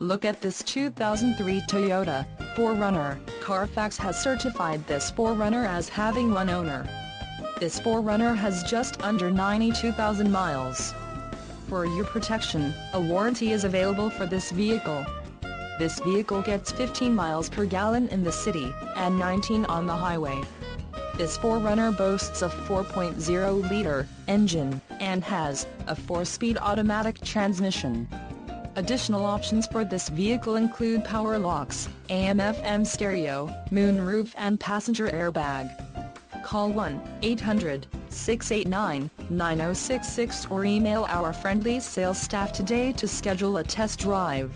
Look at this 2003 Toyota 4Runner. Carfax has certified this 4Runner as having one owner. This 4Runner has just under 92,000 miles. For your protection, a warranty is available for this vehicle. This vehicle gets 15 miles per gallon in the city, and 19 on the highway. This 4Runner boasts a 4.0-liter engine, and has a 4-speed automatic transmission. Additional options for this vehicle include power locks, AM-FM stereo, moonroof and passenger airbag. Call 1-800-689-9066 or email our friendly sales staff today to schedule a test drive.